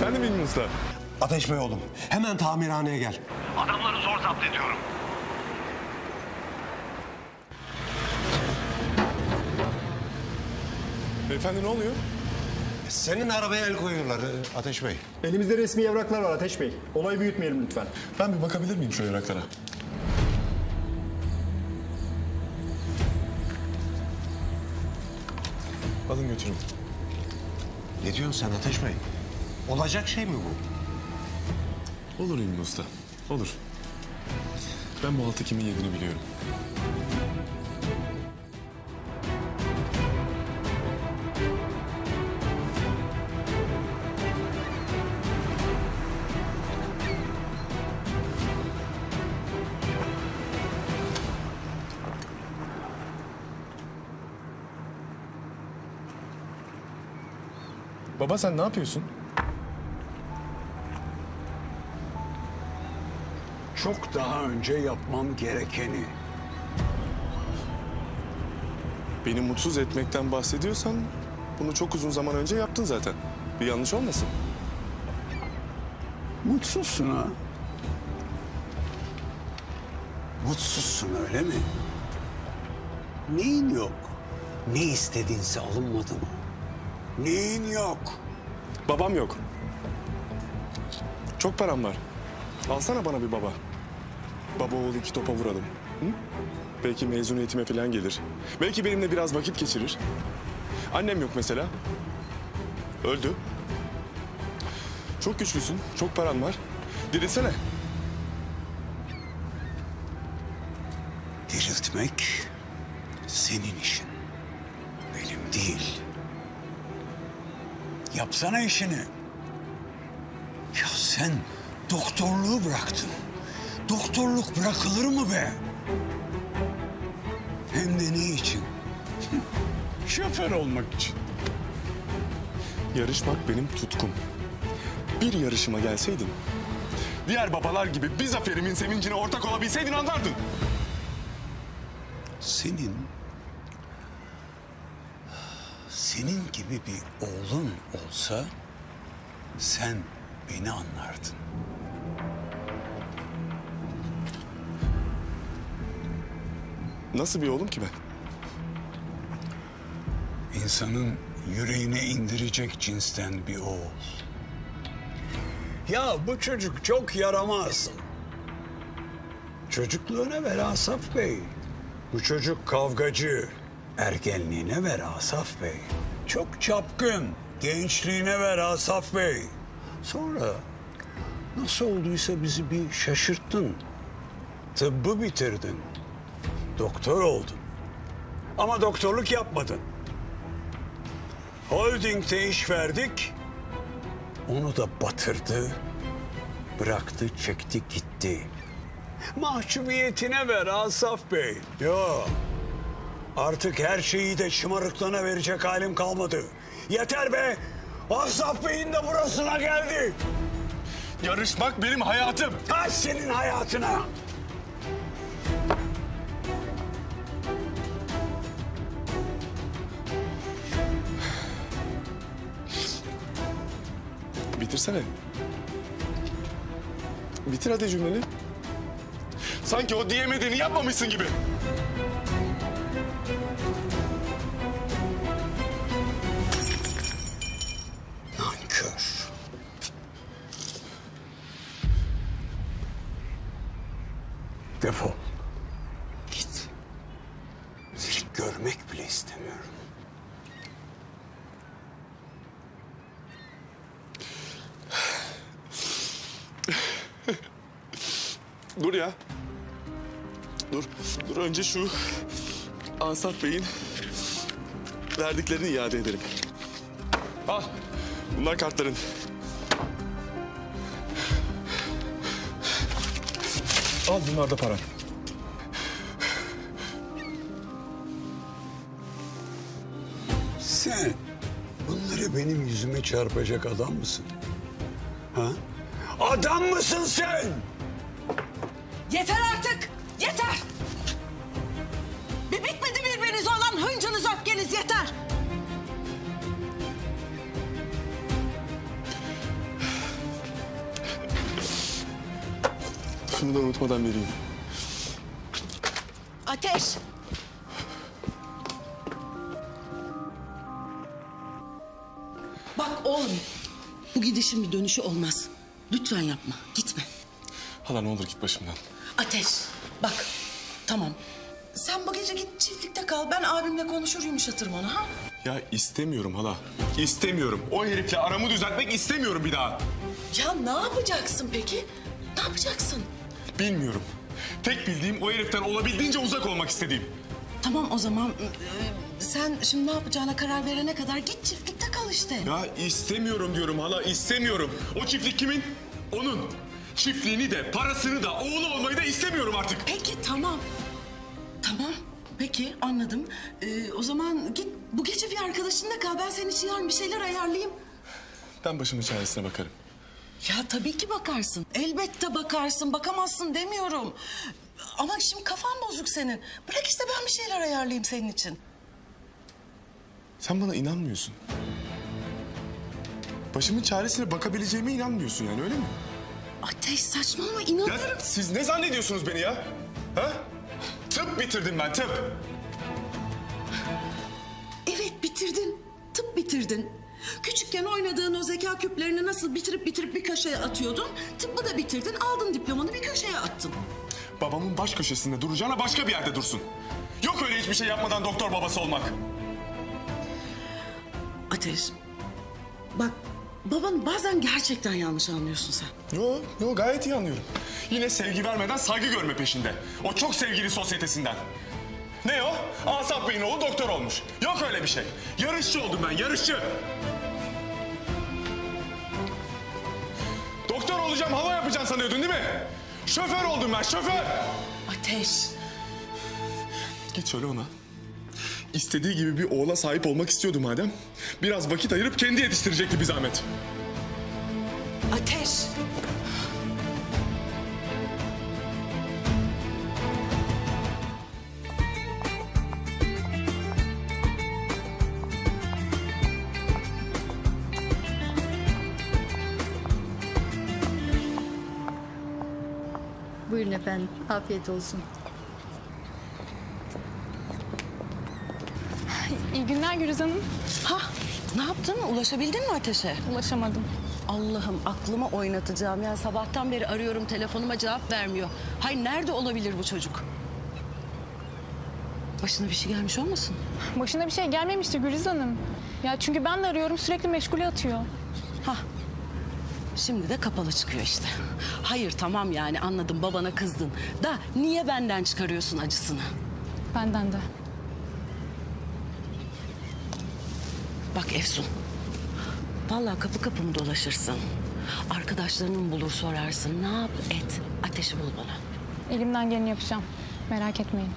Efendim İlmi Usta? Ateş Bey oğlum hemen tamirhaneye gel. Adamları zor zapt ediyorum. Beyefendi ne oluyor? Senin arabaya el koyuyorlar e, Ateş Bey. Elimizde resmi evraklar var Ateş Bey. Olayı büyütmeyelim lütfen. Ben bir bakabilir miyim şu evraklara? Alın götürün. Ne diyorsun sen Ateş Bey? Olacak şey mi bu? Olur İlmi Usta, olur. Ben bu altı kimin yediğini biliyorum. Baba sen ne yapıyorsun? Çok daha önce yapmam gerekeni. Beni mutsuz etmekten bahsediyorsan bunu çok uzun zaman önce yaptın zaten. Bir yanlış olmasın. Mutsuzsun ha? Mutsuzsun öyle mi? Neyin yok? Ne istediğinse alınmadı mı? Neyin yok? Babam yok. Çok param var. Alsana bana bir baba. Baba oğul iki topa vuralım. Hı? Belki mezuniyetime falan gelir. Belki benimle biraz vakit geçirir. Annem yok mesela. Öldü. Çok güçlüsün, çok paran var. Dirilsene. Diriltmek senin işin. Benim değil. Yapsana işini. Ya sen doktorluğu bıraktın. Doktorluk bırakılır mı be? Hem de ne için? Şoför olmak için. Yarışmak benim tutkum. Bir yarışıma gelseydin... ...diğer babalar gibi bir zaferimin sevincine ortak olabilseydin anlardın. Senin... Senin gibi bir oğlun olsa... ...sen beni anlardın. Nasıl bir oğlum ki ben? İnsanın yüreğine indirecek cinsten bir oğul. Ya bu çocuk çok yaramaz. Çocukluğuna ver Asaf Bey. Bu çocuk kavgacı. Ergenliğine ver Asaf Bey. Çok çapkın. Gençliğine ver Asaf Bey. Sonra nasıl olduysa bizi bir şaşırttın. Tıbbı bitirdin. Doktor oldun. Ama doktorluk yapmadın. Holding'de iş verdik. Onu da batırdı. Bıraktı, çekti, gitti. Mahcubiyetine ver Asaf Bey. Yo. Artık her şeyi de şımarıklığına verecek halim kalmadı. Yeter be. Asaf Bey'in de burasına geldi. Yarışmak benim hayatım. Ha senin hayatına. Bitirsene. Bitir hadi cümleni. Sanki o diyemediğini yapmamışsın gibi. Nankör. Defol. Git. Seni görmek bile istemiyorum. Dur ya. Dur. Dur önce şu Asaf Bey'in verdiklerini iade edelim. Al. Bunlar kartların. Al bunlar da paran. Sen bunları benim yüzüme çarpacak adam mısın? Ha? Adam mısın sen? Yeter artık. Yeter. Bir bitmedi birbirinize olan hıncınız, öfkeniz yeter. Şunu da unutmadan vereyim. Ateş. Bak oğlum. Bu gidişin bir dönüşü olmaz. Lütfen yapma. Gitme. Hala ne olur git başımdan. Ateş. Bak. Tamam. Sen bu gece git çiftlikte kal. Ben abimle konuşur yumuşatırım onu ha. Ya istemiyorum hala. İstemiyorum. O herifle aramı düzeltmek istemiyorum bir daha. Ya ne yapacaksın peki? Ne yapacaksın? Bilmiyorum. Tek bildiğim o heriften olabildiğince uzak olmak istediğim. Tamam o zaman e, sen şimdi ne yapacağına karar verene kadar git çiftlikte kal işte. Ya istemiyorum diyorum hala istemiyorum. O çiftlik kimin? Onun. Çiftliğini de parasını da oğlu olmayı da istemiyorum artık. Peki tamam. Tamam. Peki anladım. Ee, o zaman git bu gece bir arkadaşınla kal. Ben senin için yarın bir şeyler ayarlayayım. Ben başımın çaresine bakarım. Ya tabii ki bakarsın. Elbette bakarsın. Bakamazsın demiyorum. Ama şimdi kafan bozuk senin. Bırak işte ben bir şeyler ayarlayayım senin için. Sen bana inanmıyorsun. Başımın çaresine bakabileceğime inanmıyorsun yani öyle mi? Ateş saçmalama Ya inanıyorum. siz ne zannediyorsunuz beni ya? Ha? Tıp bitirdim ben tıp. Evet bitirdin. Tıp bitirdin. Küçükken oynadığın o zeka küplerini nasıl bitirip bitirip bir köşeye atıyordun. Tıbbı da bitirdin. Aldın diplomanı bir köşeye attın. Babamın baş köşesinde duracağına başka bir yerde dursun. Yok öyle hiçbir şey yapmadan doktor babası olmak. Ateş. Bak baban bazen gerçekten yanlış anlıyorsun sen. Yo, yo gayet iyi anlıyorum. Yine sevgi vermeden saygı görme peşinde. O çok sevgili sosyetesinden. Ne o? Asaf Bey'in oğlu doktor olmuş. Yok öyle bir şey. Yarışçı oldum ben, yarışçı. Doktor olacağım, hava yapacağım sanıyordun değil mi? Şoför oldum ben, şoför. Ateş. Git söyle ona. İstediği gibi bir oğula sahip olmak istiyordu madem. Biraz vakit ayırıp kendi yetiştirecekti bir zahmet. Ateş. Buyurun efendim. Afiyet olsun. İyi günler Gürüz Hanım. Ha ne yaptın? Ulaşabildin mi Ateş'e? Ulaşamadım. Allah'ım aklımı oynatacağım. Ya sabahtan beri arıyorum telefonuma cevap vermiyor. Hay nerede olabilir bu çocuk? Başına bir şey gelmiş olmasın? Başına bir şey gelmemişti Gürüz Hanım. Ya çünkü ben de arıyorum sürekli meşgule atıyor. Ha. Şimdi de kapalı çıkıyor işte. Hayır tamam yani anladım babana kızdın. Da niye benden çıkarıyorsun acısını? Benden de. Bak Efsun. Vallahi kapı kapı mı dolaşırsın? Arkadaşlarını bulur sorarsın? Ne yap et? Ateşi bul bana. Elimden geleni yapacağım. Merak etmeyin.